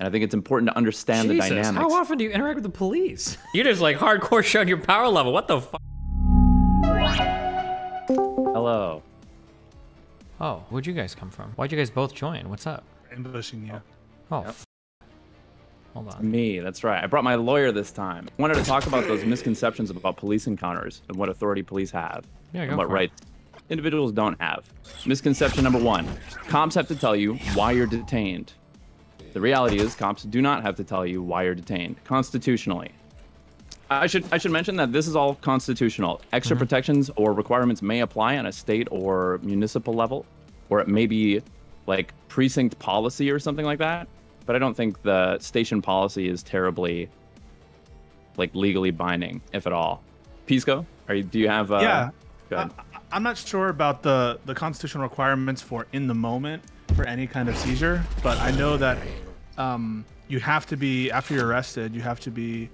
And I think it's important to understand Jesus, the dynamics. how often do you interact with the police? You just like hardcore showing your power level. What the fuck? Hello. Oh, where'd you guys come from? Why'd you guys both join? What's up? ambushing you. Oh, f- hold on. Me, that's right. I brought my lawyer this time. I wanted to talk about those misconceptions about police encounters and what authority police have Yeah, go and what for it. rights individuals don't have. Misconception number one cops have to tell you why you're detained. The reality is, cops do not have to tell you why you're detained constitutionally. I should I should mention that this is all constitutional. Extra Mm-hmm. protections or requirements may apply on a state or municipal level, or it may be like precinct policy or something like that. But I don't think the station policy is terribly like legally binding, if at all. Pisco, are you? Do you have? Uh, yeah. I, I'm not sure about the the constitutional requirements for in the moment for any kind of seizure, but I know that um, you have to be after you're arrested, you have to be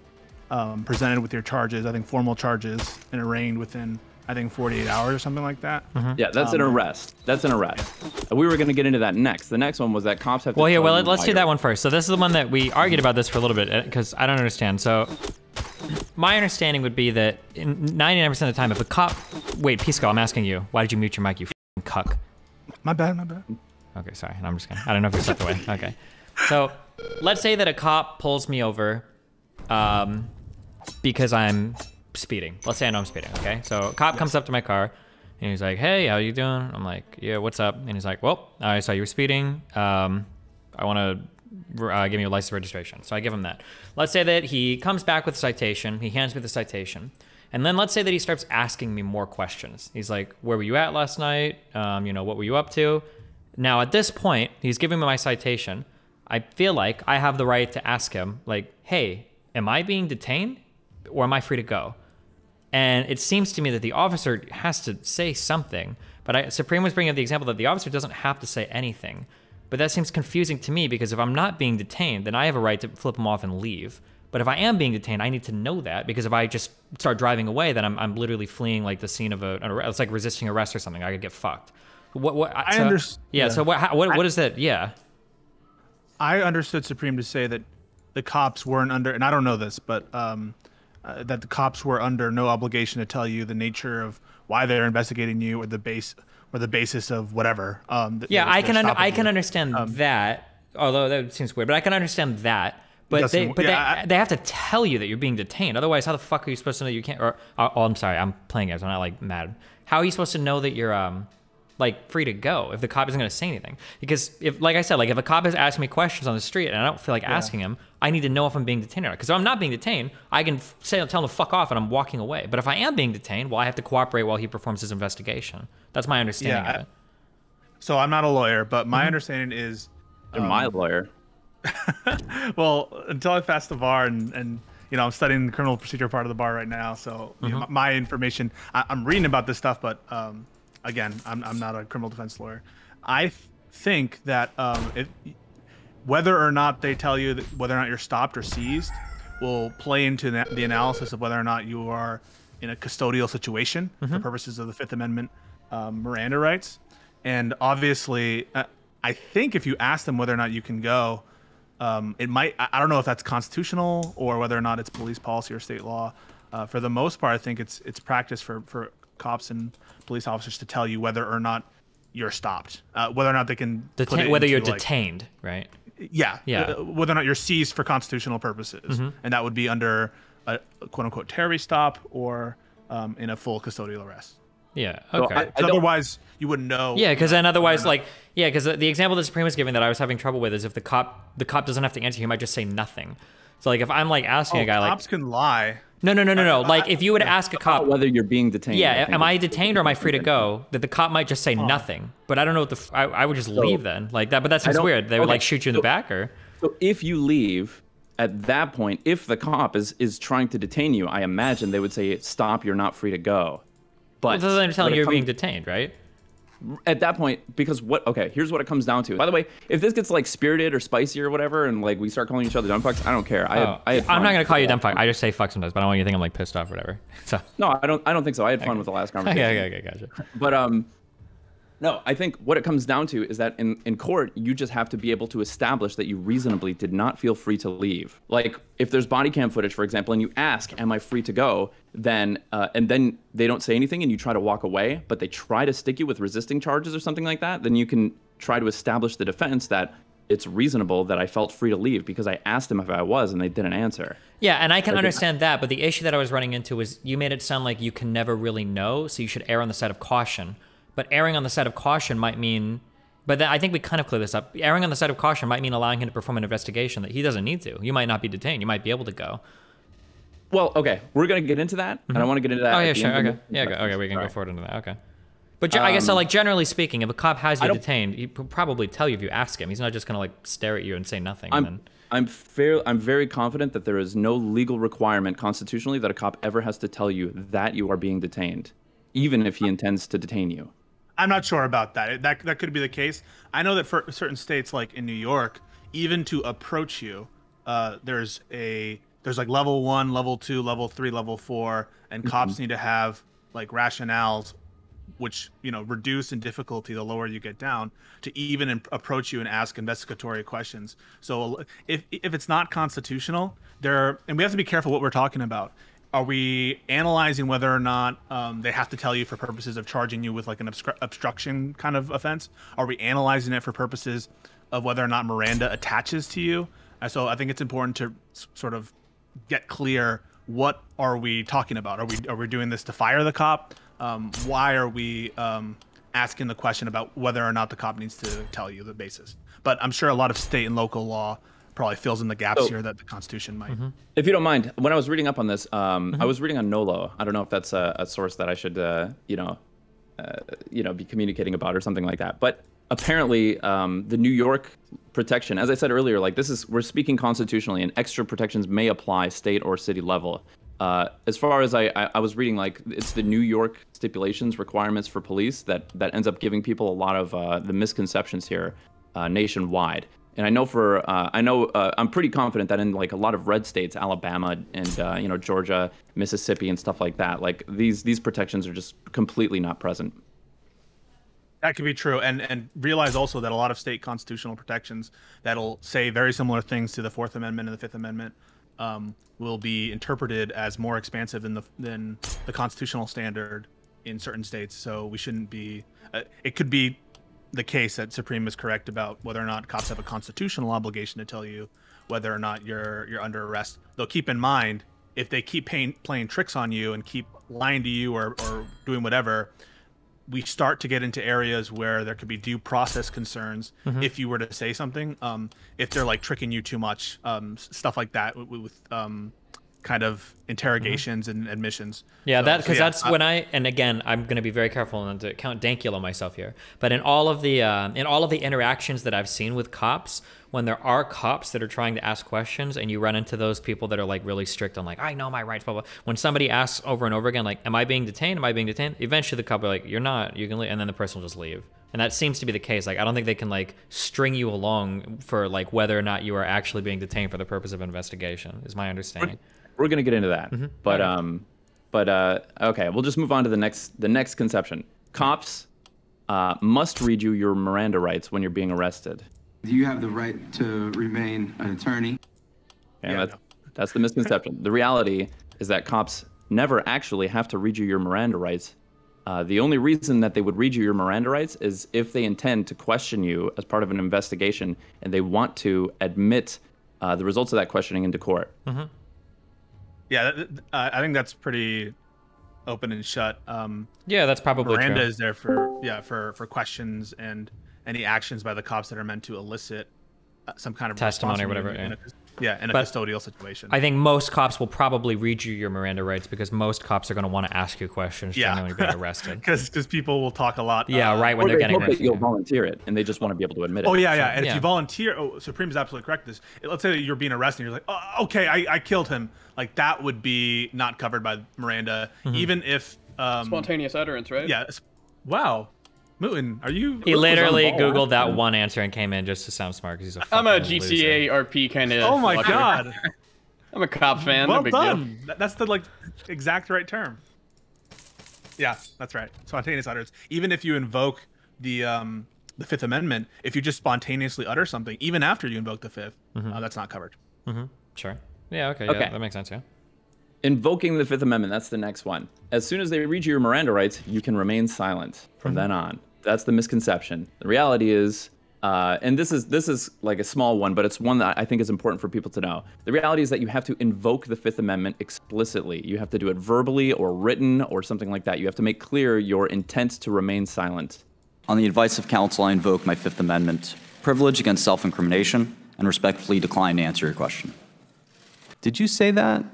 um, presented with your charges. I think formal charges and arraigned within I think 48 hours or something like that. Yeah, that's an Um, arrest. That's an arrest. We were going to get into that next. The next one was that cops have to. Well, here, tell well, let's do that one first. So this is the one that we argued about this for a little bit because I don't understand. So my understanding would be that 99% of the time, if a cop, wait, Pisco, I'm asking you, why did you mute your mic, you f***ing cuck? My bad, my bad. Okay, sorry. I'm just kidding. I don't know if you stepped away. Okay. So let's say that a cop pulls me over um, because I'm speeding. Let's say I know I'm speeding, okay? So a cop comes up to my car and he's like, hey, how you doing? I'm like, yeah, what's up? And he's like, well, I saw you were speeding. Um, I want to uh, give me a license registration. So I give him that. Let's say that he comes back with a citation. He hands me the citation. And then let's say that he starts asking me more questions. He's like, where were you at last night? Um, you know, what were you up to? Now, at this point, he's giving me my citation. I feel like I have the right to ask him, like, hey, am I being detained or am I free to go? And it seems to me that the officer has to say something. But I, Supreme was bringing up the example that the officer doesn't have to say anything. But that seems confusing to me because if I'm not being detained, then I have a right to flip him off and leave. But if I am being detained, I need to know that because if I just start driving away, then I'm, I'm literally fleeing like the scene of a. It's like resisting arrest or something. I could get fucked. What? What? I so- underst- Yeah. yeah. So what? How, what? what is that? Yeah. I understood Supreme to say that the cops weren't under, and I don't know this, but um, uh, that the cops were under no obligation to tell you the nature of why they're investigating you or the base or the basis of whatever. Um, Yeah, I can stopping I can understand that. Although that seems weird, but I can understand that. But they but yeah, they, I- they have to tell you that you're being detained. Otherwise, how the fuck are you supposed to know you can't? Or oh, I'm sorry, I'm playing so I'm not like mad. How are you supposed to know that you're um like free to go if the cop isn't going to say anything? Because if like I said, like if a cop is asking me questions on the street and I don't feel like asking him, I need to know if I'm being detained or not. Because if I'm not being detained, I can say tell him to fuck off and I'm walking away. But if I am being detained, well, I have to cooperate while he performs his investigation. That's my understanding Yeah, of I- it. So I'm not a lawyer, but Mm-hmm. my understanding is, You're my lawyer. well, until I pass the bar and and you know I'm studying the criminal procedure part of the bar right now, so you know, Mm-hmm. my information I, I'm reading about this stuff, but um, again, I'm I'm not a criminal defense lawyer. I th- think that um, it, whether or not they tell you that whether or not you're stopped or seized will play into the, the analysis of whether or not you are in a custodial situation for purposes of the Fifth Amendment um, Miranda rights. And obviously, uh, I think if you ask them whether or not you can go, um, it might. I I don't know if that's constitutional or whether or not it's police policy or state law. Uh, for the most part, I think it's it's practice for for cops and police officers to tell you whether or not you're stopped, uh, whether or not they can put Detain- it whether you're like- detained, right? yeah, Yeah. uh, whether or not you're seized for constitutional purposes, and that would be under a, a quote unquote Terry stop or um, in a full custodial arrest. Yeah. Okay. So don't- otherwise, you wouldn't know. yeah, because then otherwise, like, yeah, because the example the Supreme was giving that I was having trouble with is if the cop the cop doesn't have to answer, he might just say nothing. So like if I'm like asking oh, a guy like, cops can lie. No, no, no, no, no, like if you would ask a cop, Whether you're being detained. yeah, am I detained or am I free to go? That the cop might just say nothing, but I don't know what the I would just leave then, like that. But that seems weird. They would like shoot you in the so- back or So if you leave at that point, if the cop is is trying to detain you, I imagine they would say, "Stop! You're not free to go." But well, they're telling you you're being detained, right? At that point because what okay here's what it comes down to by the way if this gets like spirited or spicy or whatever and like we start calling each other dumb fucks i don't care i, Oh, I I'm not gonna call you dumb fuck. I just say fuck sometimes, but I don't want you to think I'm like pissed off or whatever. So no i don't i don't think so i had fun with the last conversation okay, okay, okay, gotcha. but um No, I think what it comes down to is that in, in court, you just have to be able to establish that you reasonably did not feel free to leave. Like, if there's body cam footage, for example, and you ask, "Am I free to go?" then uh, and then they don't say anything, and you try to walk away, but they try to stick you with resisting charges or something like that, then you can try to establish the defense that it's reasonable that I felt free to leave because I asked them if I was, and they didn't answer. Yeah, and I can understand that, but the issue that I was running into was you made it sound like you can never really know, so you should err on the side of caution. But erring on the side of caution might mean, but I think we kind of clear this up. Erring on the side of caution might mean allowing him to perform an investigation that he doesn't need to. You might not be detained. You might be able to go. Well, okay, we're gonna get into that, and I want to get into that. Oh yeah, sure. Okay, yeah, go, okay, we can Sorry. go forward into that. Okay. But ge- I guess so. Um, Like generally speaking, if a cop has you detained, he will probably tell you if you ask him. He's not just gonna like stare at you and say nothing. I'm then... I'm fair. I'm very confident that there is no legal requirement constitutionally that a cop ever has to tell you that you are being detained, even if he intends to detain you. I'm not sure about that. That that could be the case. I know that for certain states, like in New York, even to approach you, uh, there's a there's like level one, level two, level three, level four, and cops need to have like rationales, which you know reduce in difficulty the lower you get down to even im- approach you and ask investigatory questions. So if if it's not constitutional, there and we have to be careful what we're talking about. Are we analyzing whether or not um, they have to tell you for purposes of charging you with like an obstru- obstruction kind of offense? Are we analyzing it for purposes of whether or not Miranda attaches to you? And so I think it's important to s- sort of get clear what are we talking about? Are we are we doing this to fire the cop? Um, why are we um, asking the question about whether or not the cop needs to tell you the basis? But I'm sure a lot of state and local law probably fills in the gaps So- here that the Constitution might. If you don't mind, when I was reading up on this, um, Mm-hmm. I was reading on Nolo. I don't know if that's a, a source that I should, uh, you know, uh, you know, be communicating about or something like that. But apparently, um, the New York protection, as I said earlier, like this is we're speaking constitutionally, and extra protections may apply state or city level. Uh, as far as I, I, I was reading, like it's the New York stipulations requirements for police that that ends up giving people a lot of uh, the misconceptions here uh, nationwide. And I know for uh, I know uh, I'm pretty confident that in like a lot of red states, Alabama and uh, you know Georgia, Mississippi, and stuff like that, like these these protections are just completely not present. That could be true, and and realize also that a lot of state constitutional protections that'll say very similar things to the Fourth Amendment and the Fifth Amendment um, will be interpreted as more expansive than the than the constitutional standard in certain states. So we shouldn't be. Uh, it could be the case that Supreme is correct about whether or not cops have a constitutional obligation to tell you whether or not you're you're under arrest. Though keep in mind, if they keep paying, playing tricks on you and keep lying to you or, or doing whatever, we start to get into areas where there could be due process concerns Mm-hmm. if you were to say something. Um, if they're like tricking you too much, um, stuff like that with, with um, kind of interrogations and admissions. Mm-hmm. Yeah, So- that so because yeah, that's I- when I and again I'm going to be very careful not to count Dankula myself here. But in all of the uh, in all of the interactions that I've seen with cops, when there are cops that are trying to ask questions, and you run into those people that are like really strict on like I know my rights, blah blah. When somebody asks over and over again like Am I being detained? Am I being detained? Eventually the cop will be like You're not. You can leave, and then the person will just leave. And that seems to be the case. Like I don't think they can like string you along for like whether or not you are actually being detained for the purpose of investigation. Is my understanding. We're gonna get into that, but Alright. um, but uh, okay, we'll just move on to the next the next conception. Cops uh, must read you your Miranda rights when you're being arrested. Do you have the right to remain an attorney. And Yeah, that's, no. that's the misconception. the reality is that cops never actually have to read you your Miranda rights. Uh, the only reason that they would read you your Miranda rights is if they intend to question you as part of an investigation and they want to admit uh, the results of that questioning into court. Yeah, uh, I think that's pretty open and shut. Um, Yeah, that's probably Miranda true. is there for yeah for for questions and any actions by the cops that are meant to elicit some kind of Testimony or response from you whatever, In a, yeah, in a But custodial situation. I think most cops will probably read you your Miranda rights because most cops are going to want to ask you questions Yeah. generally when you're being arrested. because people will talk a lot. Yeah, uh, right when they're they getting hope that arrested. you'll volunteer it and they just want to be able to admit it. Oh yeah, yeah. And yeah. if you volunteer, oh, Supreme is absolutely correct. This, let's say that you're being arrested, and you're like, oh, okay, I, I killed him. Like that would be not covered by Miranda, Mm-hmm. even if. Um, Spontaneous utterance, right? Yeah. Wow, Mooten, are you? He Luke was on literally ball. googled that one answer and came in just to sound smart because he's a. I'm a fucking GTA loser. RP kind of. Oh my god. I'm a cop fan. well no big deal. done. That- That's the like exact right term. Yeah, that's right. Spontaneous utterance. Even if you invoke the um the Fifth Amendment, if you just spontaneously utter something, even after you invoke the 5th uh, that's not covered. Mm-hmm. Sure. Yeah. Okay. Okay. Yeah, that makes sense. Yeah. Invoking the Fifth Amendment, that's the next one. As soon as they read you your Miranda rights, you can remain silent from then on. That's the misconception. The reality is, uh, and this is this is like a small one, but it's one that I think is important for people to know. The reality is that you have to invoke the Fifth Amendment explicitly. You have to do it verbally or written or something like that. You have to make clear your intent to remain silent. On the advice of counsel, I invoke my Fifth Amendment privilege against self incrimination and respectfully decline to answer your question. Did you say that?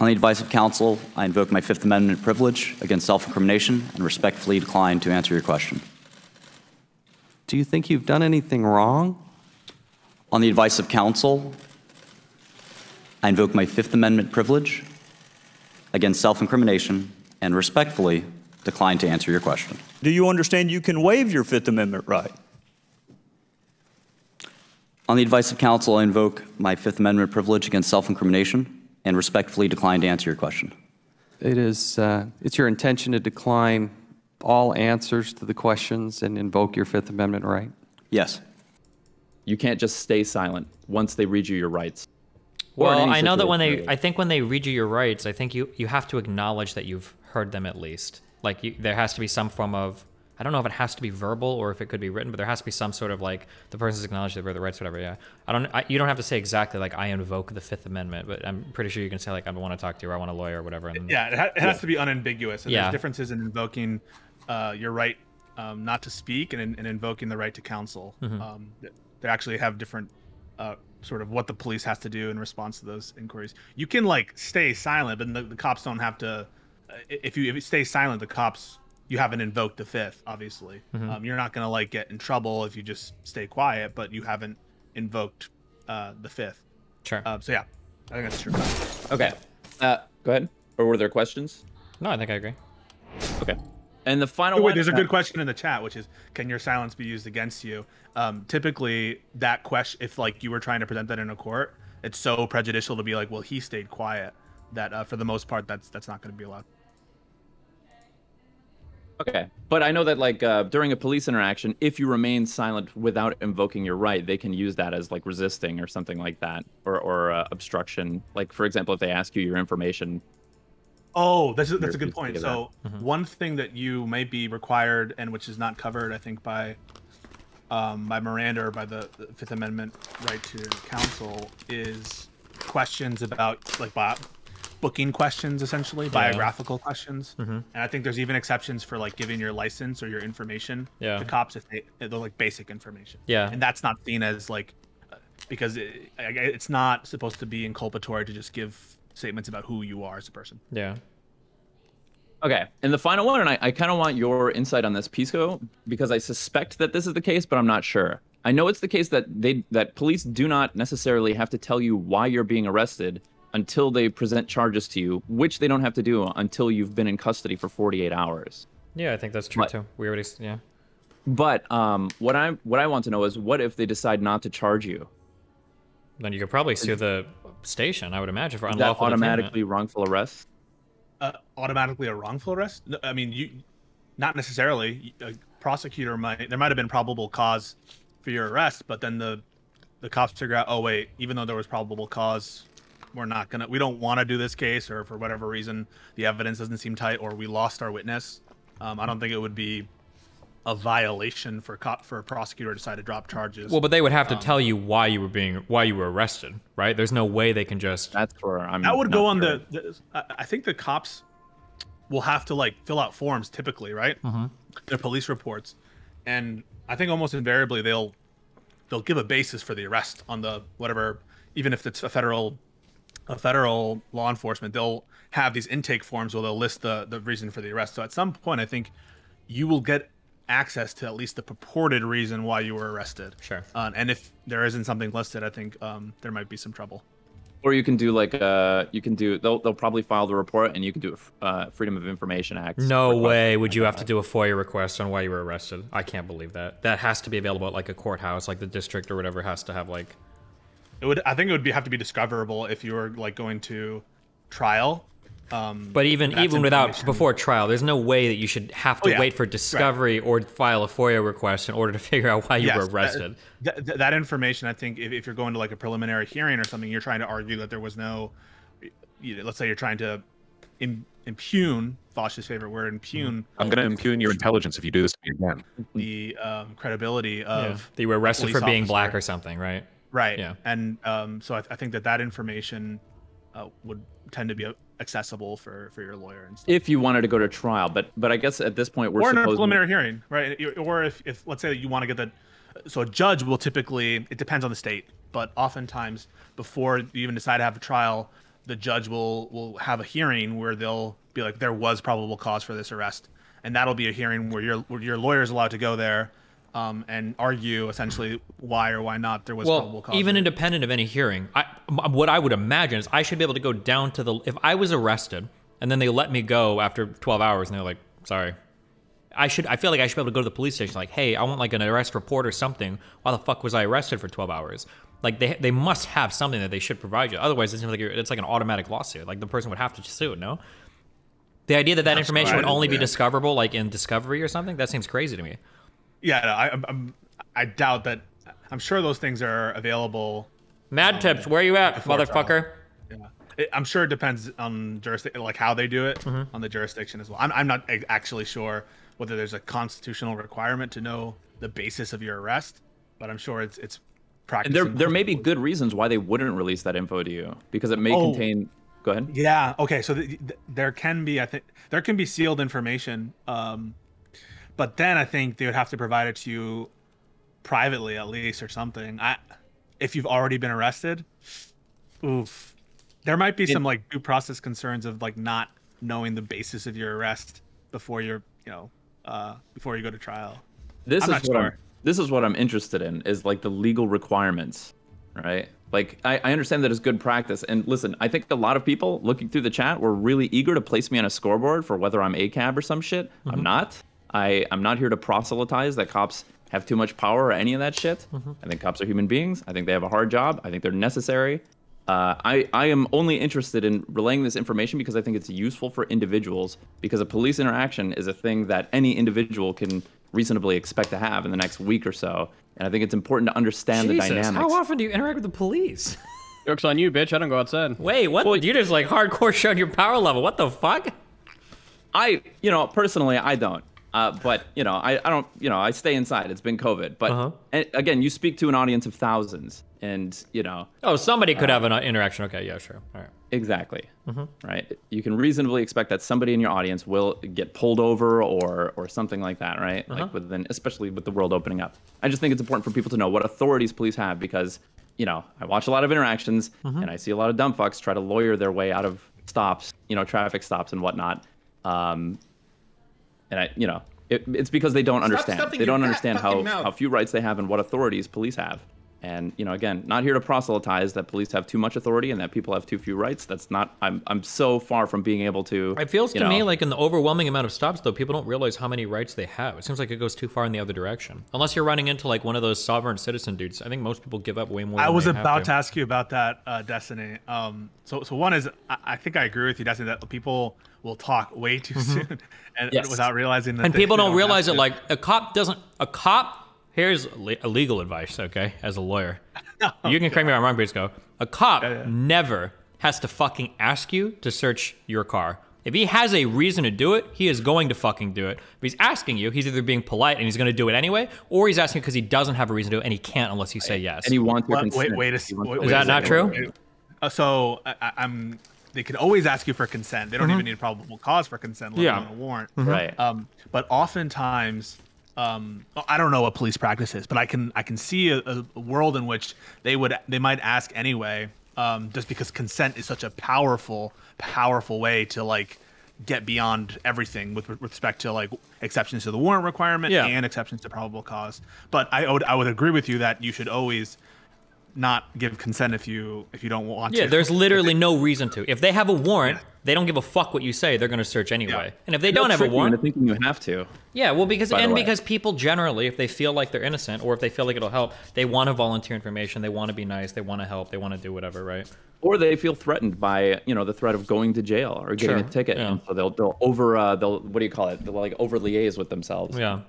On the advice of counsel, I invoke my Fifth Amendment privilege against self incrimination and respectfully decline to answer your question. Do you think you've done anything wrong? On the advice of counsel, I invoke my Fifth Amendment privilege against self incrimination and respectfully decline to answer your question. Do you understand you can waive your Fifth Amendment right? On the advice of counsel, I invoke my Fifth Amendment privilege against self incrimination and respectfully decline to answer your question. It is, uh, it's your intention to decline all answers to the questions and invoke your Fifth Amendment right? Yes. You can't just stay silent once they read you your rights. Well, I know that when they, I think when they read you your rights, I think you you have to acknowledge that you've heard them at least. Like you, there has to be some form of, I don't know if it has to be verbal or if it could be written, but there has to be some sort of like the person's acknowledged they've read the rights, whatever. Yeah, I don't, I, you don't have to say exactly like I invoke the Fifth Amendment, but I'm pretty sure you can say like I want to talk to you or I want a lawyer or whatever. And Yeah, it, ha- it has to be unambiguous. And Yeah. there's differences in invoking uh, your right um, not to speak and, in- and invoking the right to counsel. Mm-hmm. Um, they actually have different uh, sort of what the police has to do in response to those inquiries. You can like stay silent, but the, the cops don't have to. Uh, if you if you stay silent, the cops you haven't invoked the fifth. Obviously, Mm-hmm. um, you're not gonna like get in trouble if you just stay quiet, but you haven't invoked uh, the fifth. sure. Uh, so yeah, I think that's true. Okay. Uh, go ahead. Or were there questions? no, I think I agree. Okay. And the final Oh, one. wait, there's a uh, good question in the chat, which is, can your silence be used against you? Um, typically, that question, if like you were trying to present that in a court, it's so prejudicial to be like, well, he stayed quiet. That uh, for the most part, that's that's not going to be allowed. Okay, but I know that like uh, during a police interaction, if you remain silent without invoking your right, they can use that as like resisting or something like that, or or uh, obstruction. Like for example, if they ask you your information. Oh, that's a, that's a good point. thinking So one thing that you may be required, and which is not covered, I think by um, by Miranda or by the, the Fifth Amendment right to counsel, is questions about like bi- booking questions, essentially biographical questions. And I think there's even exceptions for like giving your license or your information Yeah. to cops if they they're like basic information. Yeah. and that's not seen as like uh, because it, it's not supposed to be inculpatory to just give statements about who you are as a person. Yeah. Okay, and the final one, and I, I kind of want your insight on this, Pisco, because I suspect that this is the case, but I'm not sure. I know it's the case that they that police do not necessarily have to tell you why you're being arrested until they present charges to you, which they don't have to do until you've been in custody for 48 hours. Yeah, I think that's true What? too. We already, yeah. But um, what I what I want to know is what if they decide not to charge you? Then you could probably sue the station, I would imagine, for Is that unlawful detainment. automatically wrongful arrest? uh, automatically a wrongful arrest? No, I mean, you not necessarily. A prosecutor might there might have been probable cause for your arrest, but then the the cops figure out, oh wait, even though there was probable cause, we're not gonna, we don't want to do this case, or for whatever reason, the evidence doesn't seem tight, or we lost our witness. Um, I don't think it would be a violation for cop for a prosecutor to decide to drop charges. Well, but they would have to Um, tell you why you were being why you were arrested, right? There's no way they can just. That's where I'm. that would not go on sure. the, the I- i think the cops will have to like fill out forms typically right their police reports and i think almost invariably they'll they'll give a basis for the arrest on the whatever even if it's a federal a federal law enforcement they'll have these intake forms where they'll list the the reason for the arrest so at some point i think you will get access to at least the purported reason why you were arrested Sure. uh, and if there isn't something listed i think um, there might be some trouble Or you can do like uh, you can do they'll they'll probably file the report and you can do a uh, Freedom of Information Act. No way would you have to do a FOIA request on why you were arrested. I can't believe that. That has to be available at like a courthouse, like the district or whatever has to have like. It would. I think it would be have to be discoverable if you were like going to trial. Um, But even even without before trial, there's no way that you should have to Oh, yeah. wait for Right. discovery or file a FOIA request in order to figure out why you Yes, were arrested. That, that, that information, I think, if, if you're going to like a preliminary hearing or something, you're trying to argue that there was no, you know, let's say you're trying to Im, impugn, Fosh's favorite word, impugn I'm going to impugn your intelligence if you do this again. the um, credibility Yeah. of That you were arrested for police being black or something, right? Right. Yeah. And um, so I, I think that that information uh, would tend to be accessible for for your lawyer and stuff. If you wanted to go to trial, but but I guess at this point we're or in a supposed preliminary hearing, right? Or if, if let's say you want to get the, so a judge will typically it depends on the state, but oftentimes before you even decide to have a trial, the judge will will have a hearing where they'll be like there was probable cause for this arrest, and that'll be a hearing where your where your lawyer is allowed to go there. Um, and argue essentially why or why not there was probable Well, cause. even or- independent of any hearing, I, m- what I would imagine is I should be able to go down to the. If I was arrested and then they let me go after 12 hours and they're like, sorry. I should. I feel like I should be able to go to the police station, like, hey, I want like an arrest report or something. Why the fuck was I arrested for 12 hours? Like they they must have something that they should provide you. Otherwise, it seems like you're, it's like an automatic lawsuit. Like the person would have to sue. No. The idea that that information would right, only be yeah. discoverable like in discovery or something that seems crazy to me. Yeah, no, I, I'm, I'm doubt that. I'm sure those things are available Mad tips, where are you at, before trial. motherfucker? Yeah, it, I'm sure it depends on jurisdiction, like how they do it Mm-hmm. on the jurisdiction as well. I'm, I'm not actually sure whether there's a constitutional requirement to know the basis of your arrest, but I'm sure it's it's and there there may be good reasons why they wouldn't release that info to you because it may Oh. contain. Go ahead. Yeah. Okay. So th- th- there can be, I think, there can be sealed information, um, but then I think they would have to provide it to you privately, at least, or something. I, if you've already been arrested, oof, there might be some like due process concerns of like not knowing the basis of your arrest before you're, you know, uh, before you go to trial. this I'm is what I'm this is what I'm interested in is like the legal requirements, right? Like I, I understand that it's good practice. And listen, I think a lot of people looking through the chat were really eager to place me on a scoreboard for whether I'm a cab or some shit. Mm-hmm. I'm not. I I'm not here to proselytize that cops have too much power or any of that shit. Mm-hmm. I think cops are human beings. I think they have a hard job. I think they're necessary. Uh, I, I am only interested in relaying this information because I think it's useful for individuals because a police interaction is a thing that any individual can reasonably expect to have in the next week or so. And I think it's important to understand Jesus, the dynamics. how often do you interact with the police? Joke's on you, bitch. I don't go outside. Wait, what? you just like hardcore showed your power level. What the fuck? I, you know, personally, I don't. Uh, but you know, I, I don't, you know, I stay inside. It's been COVID. But Uh-huh. and again, you speak to an audience of thousands, and you know, Oh, somebody could have an uh, interaction. Okay, yeah, sure. All right. Exactly. Mm-hmm. Right. You can reasonably expect that somebody in your audience will get pulled over or or something like that, right? Uh-huh. Like within, especially with the world opening up. I just think it's important for people to know what authorities police have because, you know, I watch a lot of interactions Mm-hmm. and I see a lot of dumb fucks try to lawyer their way out of stops, you know, traffic stops and whatnot. Um, and I, you know, it, it's because they don't understand. They don't understand how mouth. how few rights they have and what authorities police have. And you know, again, not here to proselytize that police have too much authority and that people have too few rights. That's not. I'm I'm so far from being able to. It feels you to me like in the overwhelming amount of stops, though, people don't realize how many rights they have. It seems like it goes too far in the other direction. Unless you're running into like one of those sovereign citizen dudes. I think most people give up way more. I than was they about have to ask you about that, uh, Destiny. Um, so, so one is, I, I think I agree with you, Destiny, that people will talk way too soon, and Yes. without realizing that. Mm-hmm. and they- people they don't realize it. to. Like a cop doesn't. A cop. Here's le- a legal advice, okay? As a lawyer, you can correct me if I'm wrong, Pisco. A cop yeah. never has to fucking ask you to search your car. If he has a reason to do it, he is going to fucking do it. If he's asking you, he's either being polite and he's going to do it anyway, or he's asking because he doesn't have a reason to do it and he can't unless you say yes. and he wants your consent. wait, wait a, He wait, wait Is a that not second. true? Wait. Uh, so I, I- I'm. They can always ask you for consent. They don't even need a probable cause for consent, let Mm-hmm. Yeah. alone a warrant. Right. Um, but oftentimes, um, I don't know what police practice is, but I can I can see a, a world in which they would they might ask anyway, um, just because consent is such a powerful powerful way to like get beyond everything with, respect to like exceptions to the warrant requirement Yeah. and exceptions to probable cause. But I would I would agree with you that you should always not give consent if you if you don't want Yeah, to. Yeah, there's literally no reason to. If they have a warrant, they don't give a fuck what you say. They're going to search anyway. And if they They'll don't have a trick you into warrant, thinking you have to. yeah, well, because and because people generally, if they feel like they're innocent or if they feel like it'll help, they want to volunteer information. They want to be nice. They want to help. They want to do whatever, right? or they feel threatened by you know the threat of going to jail or getting Sure, a ticket, yeah. and so they'll they'll over uh, they'll what do you call it? They'll like over liaise with themselves. Yeah.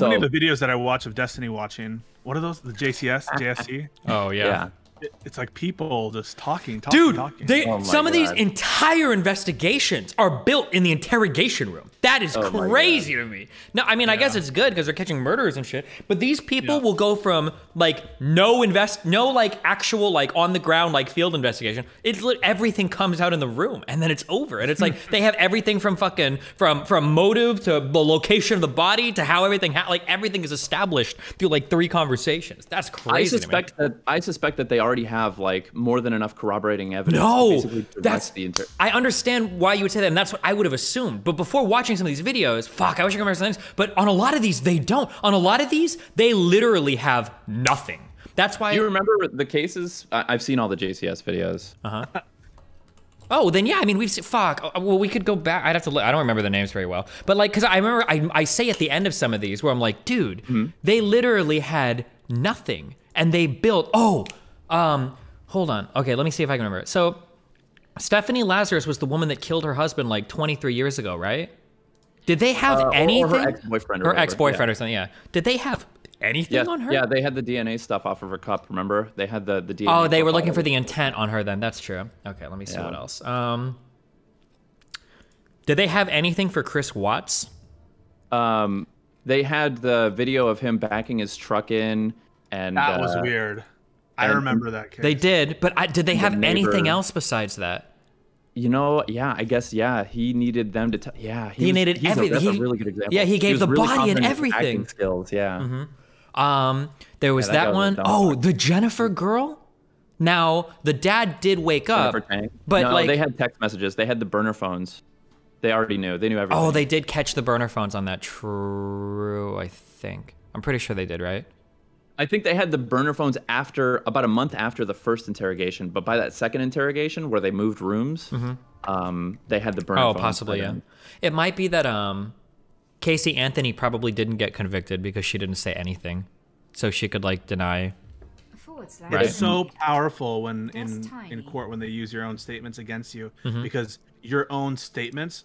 So, many of the videos that I watch of Destiny watching. What are those? The JCS, JSC. Oh yeah. Yeah. It- It's like people just talking, talking, Dude, talking. they, Oh my some of these entire investigations are built in the interrogation room. That is Oh crazy to me. No, I mean, I guess it's good because they're catching murderers and shit. But these people Yeah. will go from like no invest, no like actual like on the ground like field investigation. It's everything comes out in the room and then it's over. And it's like they have everything from fucking from from motive to the location of the body to how everything ha- like everything is established through like three conversations. That's I crazy. to me. suspect that I suspect that they already have like more than enough corroborating evidence. No, that's the inter- I understand why you would say that, and that's what I would have assumed. But before watching some of these videos, fuck, I wish I could remember some things. But on a lot of these, they don't. On a lot of these, they literally have nothing. That's why. Do you remember the cases? I've seen all the JCS videos. Uh-huh. Oh, then yeah. I mean, we've seen, fuck. uh, Well, we could go back. I'd have to. Look. I don't remember the names very well, but like, cause I remember I, I say at the end of some of these where I'm like, dude, they literally had nothing, and they built. Oh, um, hold on. Okay, let me see if I can remember it. So, Stephanie Lazarus was the woman that killed her husband like 23 years ago, right? Did they have Uh, or- or her anything? ex-boyfriend or Her ex-boyfriend yeah. or something. Yeah. Did they have anything Yeah, on her? yeah, they had the DNA stuff off of her cup. Remember, they had the the DNA. Oh, they were looking for the intent on her then. That's true. Okay, let me see Yeah. what else. Um, did they have anything for Chris Watts? Um, they had the video of him backing his truck in, and that was uh, weird. I remember that case. They did, but I, did they have anything else besides that? You know, yeah, I guess, yeah, he needed them to. T- yeah, He was- needed a- everything. that's a really good example. yeah, he gave was the really body and everything. Skills, yeah. Um, there was Yeah, that that one. Oh, the Jennifer girl. Now the dad did wake up, but no, like, they had text messages. They had the burner phones. They already knew. They knew everything. oh, they did catch the burner phones on that. True, I think. I'm pretty sure they did, right? I think they had the burner phones after about a month after the first interrogation, but by that second interrogation where they moved rooms, um, they had the burner. Phones. Oh, possibly, yeah. It might be that um, Casey Anthony probably didn't get convicted because she didn't say anything, so she could like deny. Right. It's so powerful when That's in in court when they use your own statements against you Mm-hmm. because your own statements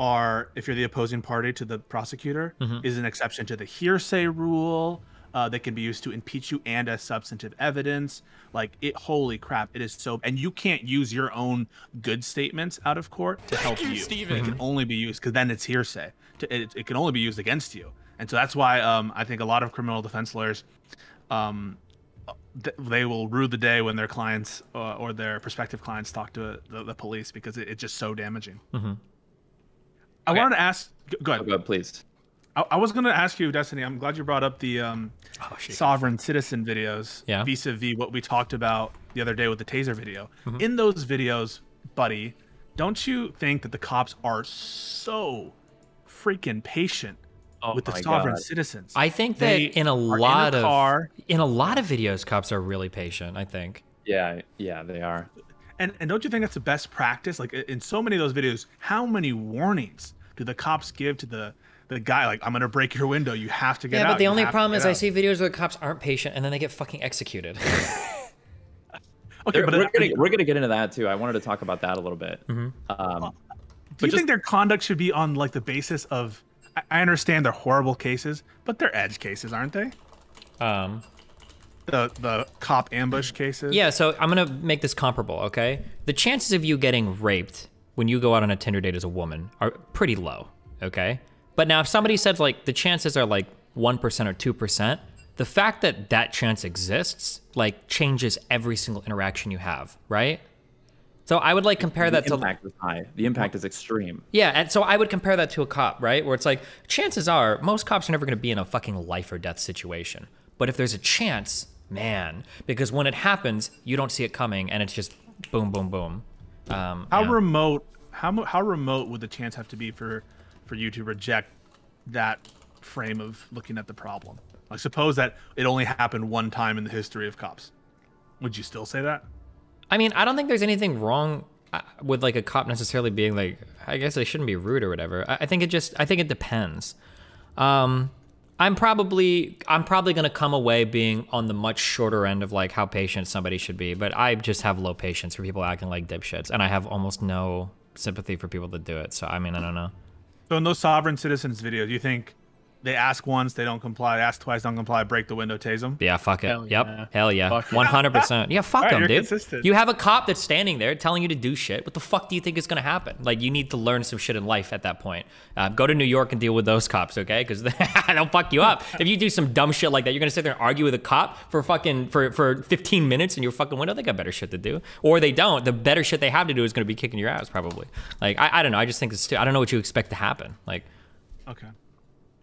are if you're the opposing party to the prosecutor Mm-hmm. is an exception to the hearsay rule uh, that can be used to impeach you and as substantive evidence like it holy crap it is so and you can't use your own good statements out of court to help you, it can only be used because then it's hearsay to, it, it can only be used against you and so that's why um, i think a lot of criminal defense lawyers um, th- they will rue the day when their clients uh, or their prospective clients talk to the, the police because it, it's just so damaging. Mhm. I Okay. wanted to ask. Go go Oh, ahead. Please. I, I was going to ask you, Destiny. I'm glad you brought up the um, Oh, sovereign citizen videos Yeah. vis-a-vis what we talked about the other day with the taser video. Mm-hmm. In those videos, buddy, don't you think that the cops are so freaking patient Oh with the sovereign God. citizens? I think that They in a are in a lot of in a lot of videos, cops are really patient. I think. Yeah, yeah, they are. And and don't you think that's the best practice? Like in so many of those videos, how many warnings do the cops give to the the guy? Like, I'm gonna break your window. You have to get yeah, out. Yeah, but the you only problem get is I see videos where the cops aren't patient and then they get fucking executed. Okay, but we're, gonna, we're gonna get into that too. I wanted to talk about that a little bit. Mm-hmm. Um, do you but think their conduct should be on like the basis of? I- I understand they're horrible cases, but they're edge cases, aren't they? um, The the cop ambush cases. Yeah, so I'm gonna make this comparable, okay? The chances of you getting raped when you go out on a Tinder date as a woman are pretty low, okay? But now if somebody says like the chances are like 1% or 2%, the fact that that chance exists like changes every single interaction you have, right? So I would like compare the that to the impact is high. The impact is extreme. yeah, and so I would compare that to a cop, right? Where it's like, chances are, most cops are never going to be in a fucking life or death situation. But if there's a chance, man, because when it happens, you don't see it coming, and it's just boom, boom, boom. Um, How yeah. remote? How how remote would the chance have to be for for you to reject that frame of looking at the problem? Like, suppose that it only happened one time in the history of cops. would you still say that? I mean, I don't think there's anything wrong uh, with like a cop necessarily being like, I guess they shouldn't be rude or whatever. I, think it just, I think it depends. Um, I'm probably, I'm probably gonna come away being on the much shorter end of like how patient somebody should be. But I just have low patience for people acting like dipshits, and I have almost no sympathy for people that do it. So I mean, I don't know. So in those sovereign citizens videos, do you think they ask once, they don't comply, ask twice, don't comply, break the window, tase them? Yeah, fuck it. Hell yep. yeah. Hell yeah. 100%. Yeah, fuck them, you're dude. consistent. You have a cop that's standing there telling you to do shit. What the fuck do you think is going to happen? Like, you need to learn some shit in life at that point. Uh, go to New York and deal with those cops, okay? Because they'll fuck you up. If you do some dumb shit like that, you're going to sit there and argue with a cop for fucking, for, for 15 minutes in your fucking window. They got better shit to do. Or they don't. The better shit they have to do is going to be kicking your ass, probably. Like, I, I don't know. I just think it's, stu- I don't know what you expect to happen. Like, Okay.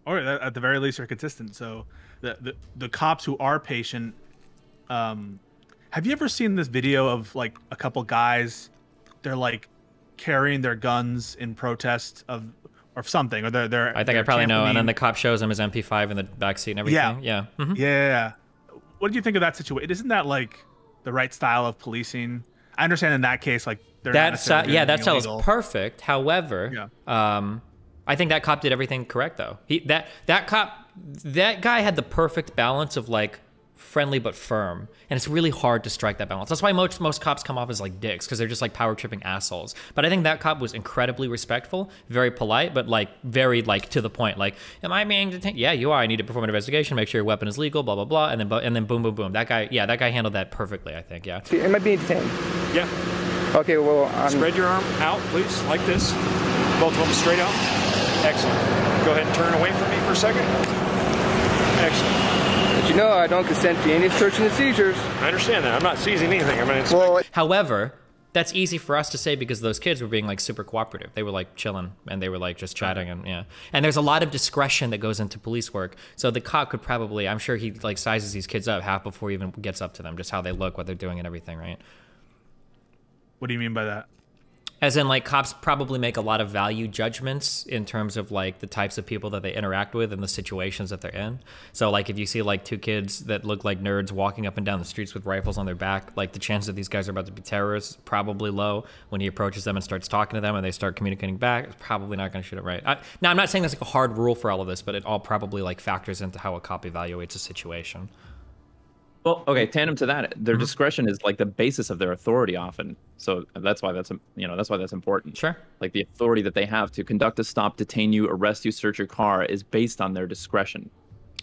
Or at the very least, are consistent. So the, the the cops who are patient. Um, have you ever seen this video of like a couple guys? They're like carrying their guns in protest of or something, or they're they're. I think I they're probably know. And then the cop shows him his MP5 in the backseat and everything. Yeah. Yeah. Mhm. Yeah, yeah, yeah. What do you think of that situation? Isn't that like the right style of policing? I understand in that case, like they're not That's uh, yeah, that sounds perfect. However, um, I think that cop did everything correct though. He that that cop that guy had the perfect balance of like friendly but firm, and it's really hard to strike that balance. That's why most most cops come off as like dicks because they're just like power tripping assholes. But I think that cop was incredibly respectful, very polite, but like very like to the point. Like, am I being detained? Yeah, you are. I need to perform an investigation, make sure your weapon is legal, blah blah blah, and then bu- and then boom boom boom. That guy, yeah, that guy handled that perfectly. I think, yeah. Am I being detained? Yeah. Okay, well, I'm... Spread your arm out, please, like this. Both of them straight out. Excellent. Go ahead and turn away from me for a second. Excellent. But you know I don't consent to any search and seizures. I understand that. I'm not seizing anything. I'm going to Well, However, that's easy for us to say because those kids were being like super cooperative. They were like chilling and they were like just chatting and yeah. And there's a lot of discretion that goes into police work. So the cop could probably, I'm sure he like sizes these kids up half before he even gets up to them, just how they look, what they're doing, and everything, right? What do you mean by that? As in, like, cops probably make a lot of value judgments in terms of like the types of people that they interact with and the situations that they're in. So, like, if you see like two kids that look like nerds walking up and down the streets with rifles on their back, like the chance that these guys are about to be terrorists probably low. When he approaches them and starts talking to them and they start communicating back, it's probably not going to shoot it right. I, now, I'm not saying that's like a hard rule for all of this, but it all probably like factors into how a cop evaluates a situation. Well, okay, tandem to that, their Mm-hmm. discretion is like the basis of their authority often. So that's why that's you know that's why that's important. Sure. Like the authority that they have to conduct a stop, detain you, arrest you, search your car is based on their discretion.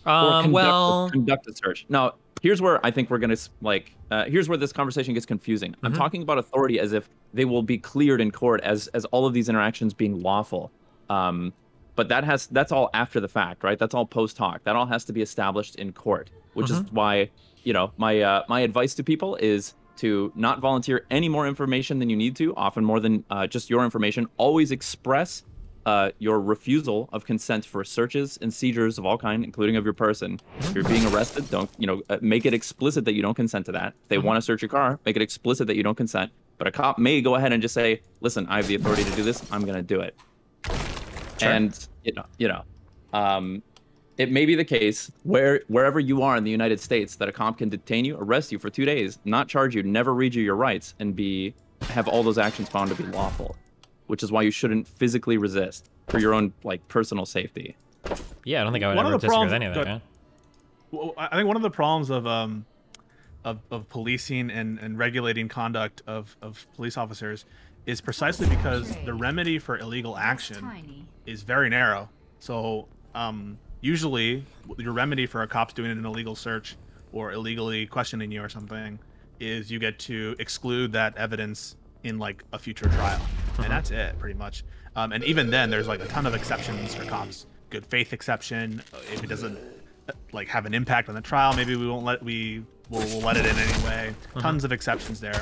Or Um, conduct, well, conduct a search. Now, here's where I think we're gonna like. Uh, here's where this conversation gets confusing. I'm Mhm. talking about authority as if they will be cleared in court as as all of these interactions being lawful. Um, but that has that's all after the fact, right? That's all post hoc. That all has to be established in court, which is why you know my uh, my advice to people is to not volunteer any more information than you need to, often more than uh, just your information. Always express uh, your refusal of consent for searches and seizures of all kind, including of your person. If you're being arrested, don't you know? Uh, make it explicit that you don't consent to that. If they want to search your car, make it explicit that you don't consent. But a cop may go ahead and just say, "Listen, I have the authority to do this. I'm going to do it." And you know, you know, um, it may be the case where wherever you are in the United States that a cop can detain you, arrest you for two days, not charge you, never read you your rights, and be have all those actions found to be lawful, which is why you shouldn't physically resist for your own like personal safety. yeah, I don't think I would One of ever the disagree with any of that. go Well, I I think one of the problems of um, of, of policing and, and regulating conduct of, of police officers is precisely because the remedy for illegal action is very narrow. So um, usually, your remedy for a cop's doing an illegal search or illegally questioning you or something is you get to exclude that evidence in like a future trial, and that's it pretty much. Um, and even then, there's like a ton of exceptions for cops. Good faith exception. If it doesn't like have an impact on the trial, maybe we won't let we will we'll let it in anyway. Tons of exceptions there,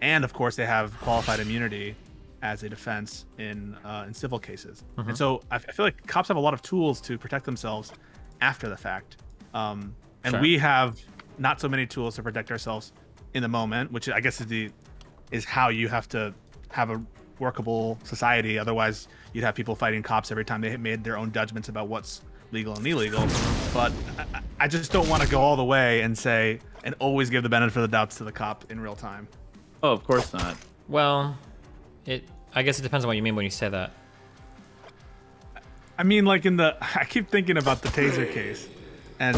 and of course they have qualified immunity as a defense in uh, in civil cases. Mhm. And so I, I feel like cops have a lot of tools to protect themselves after the fact, um, and Sure. we have not so many tools to protect ourselves in the moment, which I guess is the is how you have to have a workable society. Otherwise, you'd have people fighting cops every time they made their own judgments about what's legal and illegal. But I, I just don't want to go all the way and say and always give the benefit of the doubts to the cop in real time. Oh, of course not. Well, it. I guess it depends on what you mean when you say that. I mean, like in the, I keep thinking about the taser case, and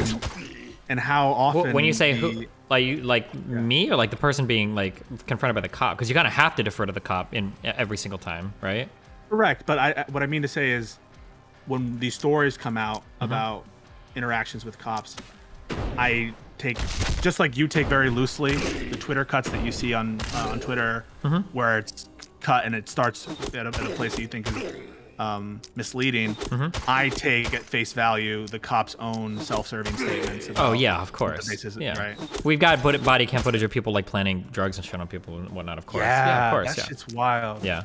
and how often when you say the- who, like you, like me, or like the person being like confronted by the cop, because you kind of have to defer to the cop in every single time, right? Correct, but I what I mean to say is, when these stories come out about interactions with cops, I take just like you take very loosely the Twitter cuts that you see on uh, on Twitter, where it's cut and it starts at a, at a place that you think is um, misleading. I take at face value the cops' own self-serving statements. Oh yeah, of course. basis- yeah, right. We've got body body cam footage of people like planning drugs and shit on people and whatnot. Of course. Yeah, of course. that yeah. shit's wild. yeah.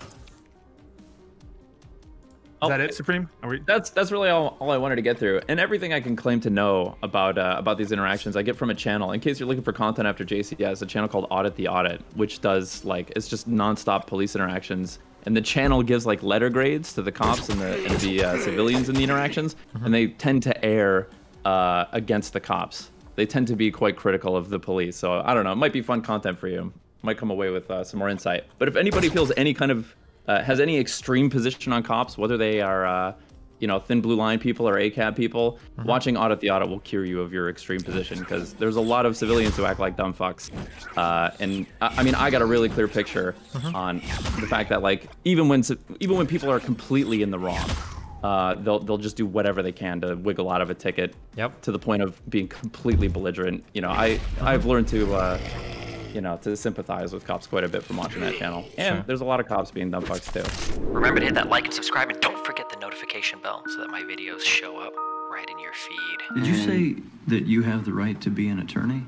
Is that it, Supreme? Are we? That's that's really all, all I wanted to get through, and everything I can claim to know about uh, about these interactions, I get from a channel. In case you're looking for content after JCS, a channel called Audit the Audit, which does like it's just nonstop police interactions, and the channel gives like letter grades to the cops and the and the uh, civilians in the interactions, and they tend to err uh, against the cops. They tend to be quite critical of the police. So I don't know, it might be fun content for you. Might come away with uh, some more insight. But if anybody feels any kind of uh, has any extreme position on cops, whether they are, uh, you know, thin blue line people or ACAB people, watching Audit the Audit will cure you of your extreme position because there's a lot of civilians who act like dumb fucks. Uh, and I, I mean, I got a really clear picture on the fact that like even when even when people are completely in the wrong, uh, they'll they'll just do whatever they can to wiggle out of a ticket. Yep. To the point of being completely belligerent. You know, I I've learned to. You know, to sympathize with cops quite a bit from watching that channel. And Sure. there's a lot of cops being dumb fucks too. Remember to hit that like and subscribe, and don't forget the notification bell so that my videos show up right in your feed. Did you say that you have the right to be an attorney?